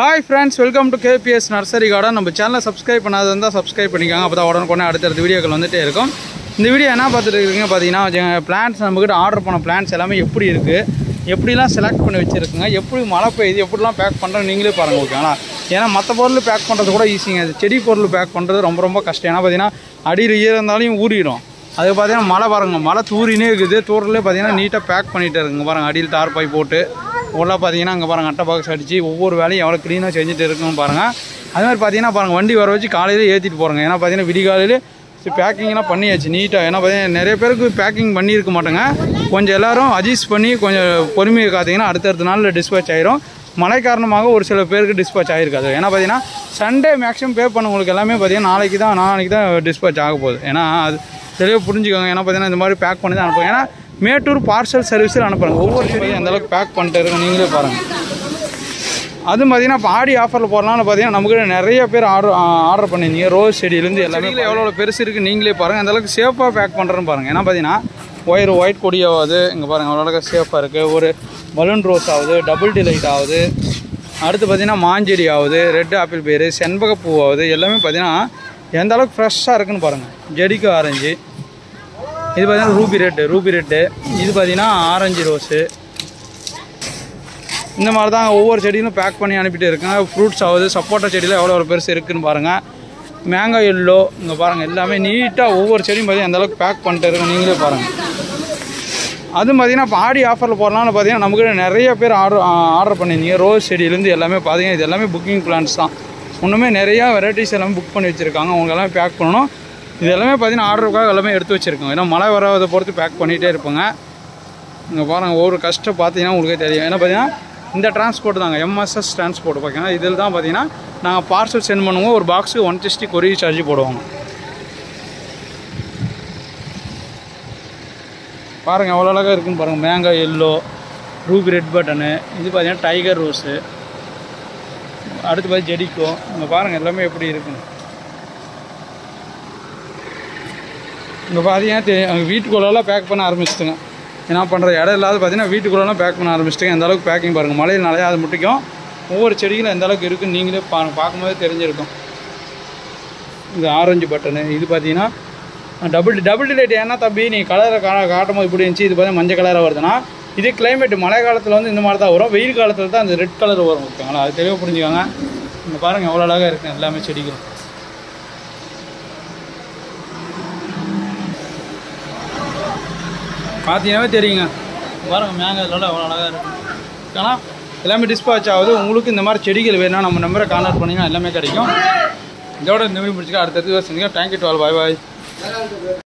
Hi friends welcome to KBS nursery garden நம்ம சேனலை subscribe பண்ணாத இருந்தால் சப்ஸ்கிரைப் பண்ணிக்கோங்க. அப்போ தான் உடனுக்குடனே அடுத்தடுத்த வீடியோக்கள் வந்துட்டே இருக்கும். இந்த வீடியோ என்ன பார்த்துட்டு இருக்கீங்க பார்த்தீங்கன்னா பிளான்ஸ் நம்மக்கிட்ட ஆர்டர் பண்ண பிளான்ஸ் எல்லாமே எப்படி இருக்குது எப்படிலாம் செலக்ட் பண்ணி வச்சுருக்குங்க எப்படி மழை பெய்யுது எப்படிலாம் பேக் பண்ணுறோம் நீங்களே பாருங்கள் ஓகேங்களா ஏன்னா மற்ற பொருள் பேக் பண்ணுறது கூட ஈஸிங்க செடி பொருள் பேக் பண்ணுறது ரொம்ப ரொம்ப கஷ்டம். ஏன்னா பார்த்தீங்கன்னா அடியில் இருந்தாலும் ஊறிடும். அது பார்த்தீங்கன்னா மழை பாருங்கள் மழை தூரினே இருக்குது. தூரிலே பார்த்தீங்கன்னா நீட்டாக பேக் பண்ணிகிட்டு இருக்குங்க. பாருங்கள் அடியில் தார் போட்டு. உள்ளே பார்த்தீங்கன்னா அங்கே பாருங்க அட்டை பாக்ஸ் அடித்து ஒவ்வொரு வேலையும் எவ்வளோ க்ளீனாக செஞ்சுட்டு இருக்குன்னு பாருங்கள் அது மாதிரி பார்த்தீங்கன்னா பாருங்கள் வண்டி வர வச்சு காலையில் ஏற்றிட்டு போகிறோங்க ஏன்னா பார்த்தீங்கன்னா விடிகாலையில் பேக்கிங்லாம் பண்ணியாச்சு நீட்டாக ஏன்னா பார்த்தீங்கன்னா நிறைய பேருக்கு பேக்கிங் பண்ணியிருக்க மாட்டேங்க. கொஞ்சம் எல்லோரும் அட்ஜஸ்ட் பண்ணி கொஞ்சம் பொறுமையை காத்தீங்கன்னா அடுத்தடுத்த நாளில் டிஸ்பேச் ஆயிரும். மழை காரணமாக ஒரு சில பேருக்கு டிஸ்பேச் ஆகிருக்காது ஏன்னா பார்த்தீங்கன்னா சண்டே மேக்ஸிமம் பே பண்ணவங்களுக்கு எல்லாமே பார்த்தீங்கன்னா நாளைக்கு தான் நாளைக்கு தான் டிஸ்பேச் ஆக போகுது. ஏன்னா அது தெளிவாக புரிஞ்சுக்கோங்க. ஏன்னா பார்த்தீங்கன்னா இந்த மாதிரி பேக் பண்ணி தான் அனுப்புவோம் ஏன்னா மேட்டூர் பார்சல் சர்வீஸில் அனுப்புகிறாங்க ஒவ்வொரு செடியும் எந்த அளவுக்கு பேக் பண்ணிட்டு இருக்கு நீங்களே பாருங்கள் அது பார்த்தீங்கன்னா இப்போ ஆடி ஆஃபரில் போகிறனால பார்த்தீங்கன்னா நமக்கு நிறைய பேர் ஆர்டர் ஆர்டர் பண்ணியிருந்தீங்க. ரோஸ் செடியிலேருந்து எல்லாமே எவ்வளோ பெருசு இருக்குது நீங்களே பாருங்கள் அந்த அளவுக்கு சேஃபாக பேக் பண்ணுறேன்னு பாருங்கள் ஏன்னா பார்த்தீங்கன்னா ஒயர் ஒயிட் கொடியாவது இங்கே பாருங்கள் அவ்வளோ சேஃபாக இருக்குது ஒரு பலூன் ரோஸ் ஆகுது டபுள் டிலைட் ஆகுது. அடுத்து பார்த்தீங்கன்னா மாஞ்செடி ஆகுது ரெட் ஆப்பிள் பேர் செண்பகப்பூ ஆகுது. எல்லாமே பார்த்தீங்கன்னா எந்த அளவுக்கு ஃப்ரெஷ்ஷாக இருக்குன்னு பாருங்கள் ஜெடிக்கு ஆரஞ்சு இது பார்த்தீங்கன்னா ரூபி ரெட்டு ரூபி ரெட்டு இது பார்த்தீங்கன்னா ஆரஞ்சு ரோஸு இந்த மாதிரி தான் ஒவ்வொரு செடியிலும் பேக் பண்ணி அனுப்பிட்டு இருக்கேன். ஃப்ரூட்ஸ் ஆகுது சப்போட்டா செடியில் எவ்வளோ ஒரு பெருசு இருக்குன்னு பாருங்கள் மேங்கோ எல்லோ இங்கே பாருங்கள் எல்லாமே நீட்டாக ஒவ்வொரு செடியும் பார்த்தீங்கன்னா அந்த அளவுக்கு பேக் பண்ணிட்டு இருக்கேன். நீங்களே பாருங்கள் அதுவும் பார்த்தீங்கன்னா இப்போ ஆடி ஆஃபரில் போடலாம்னு பார்த்தீங்கன்னா நமக்கு நிறைய பேர் ஆர்டர் ஆர்டர் பண்ணியிருந்தீங்க. ரோஸ் செடியிலேருந்து எல்லாமே பார்த்தீங்கன்னா இது எல்லாமே புக்கிங் பிளான்ஸ் தான். ஒன்றுமே நிறையா வெரைட்டிஸ் எல்லாமே புக் பண்ணி வச்சுருக்காங்க. உங்களுக்கு எல்லாமே பேக் பண்ணணும். இது எல்லாமே பார்த்தீங்கன்னா ஆர்டருக்காக எல்லாமே எடுத்து வச்சுருக்கோம். ஏன்னா மழை வராத பொறுத்து பேக் பண்ணிகிட்டே இருப்பாங்க. இங்கே பாருங்கள் ஒவ்வொரு கஷ்டம் பார்த்தீங்கன்னா உங்களுக்கே தெரியும். ஏன்னா பார்த்தீங்கன்னா இந்த டிரான்ஸ்போர்ட் தாங்க எம்எஸ்எஸ் டிரான்ஸ்போர்ட் பார்த்தீங்கன்னா இதில் தான் பார்த்தீங்கன்னா நாங்கள் பார்சல் சென்ட் பண்ணுவோம். ஒரு பாக்ஸுக்கு ஒன் சிக்ஸ்டி கொரியர் சார்ஜ் போடுவாங்க பாருங்கள் எவ்வளோ அழகாக இருக்குன்னு பாருங்கள் mango yellow ruby red button இது பார்த்தீங்கன்னா டைகர் ரோஸு அடுத்து பார்த்து ஜெடிக்கோ இங்கே பாருங்கள் எல்லாமே எப்படி இருக்குன்னு இங்கே பார்த்தீங்கன்னா தெ- அங்க வீட்டுக்குள்ளெல்லாம் பேக் பண்ண ஆரம்பிச்சிட்டுங்க. என்ன பண்ணுற இடம் இல்லாத பார்த்தீங்கன்னா வீட்டுக்குள்ளெல்லாம் பேக் பண்ண ஆரம்பிச்சிட்டுங்க. எந்த அளவுக்கு பேக்கிங் பாருங்கள் மழையில் நனையாத முட்டிக்கும். ஒவ்வொரு செடிகளும் எந்த அளவுக்கு இருக்குன்னு நீங்களே பா பார்க்கும்போதே தெரிஞ்சிருக்கும். இது ஆரஞ்சு பட்டனு. இது பார்த்தீங்கன்னா டபுள் டபுள் டிலைட் ஏன்னா தம்பி நீ கலரை கா காட்டும் போது இப்படி இருந்துச்சு. இது பார்த்தீங்கன்னா மஞ்சள் கலராக வருதுன்னா இது கிளைமேட் மழை காலத்தில் வந்து இந்த மாதிரி தான் வரும். வெயில் காலத்தில் தான் அந்த ரெட் கலர் வரும். ஓகேங்களா? அது தெளிவாக புரிஞ்சுக்காங்க. இங்கே பாருங்கள் எவ்வளோ அழகாக இருக்குது எல்லாமே செடிகளும். பார்த்தீங்கன்னாவே தெரியுங்க. பாருங்க மேங்க இதெல்லாம் எவ்வளோ அழகாக இருக்கும் ஆனால் எல்லாமே டிஸ்பாச் ஆகுது. உங்களுக்கு இந்த மாதிரி செடிகள் வேணும்னா நம்ம நம்பரை கான்டாக்ட் பண்ணிங்கன்னா எல்லாமே கிடைக்கும். இதோட இந்த வீடியோ முடிச்சுக்க அடுத்தது செஞ்சுக்க தேங்க்யூ டுவெல் பாய் பாய்